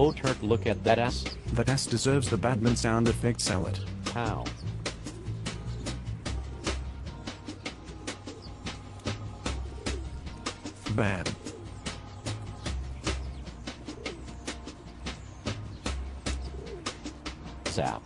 Oh Turk look at that ass. That ass deserves the Batman sound effect salad. How? Bad. Zap.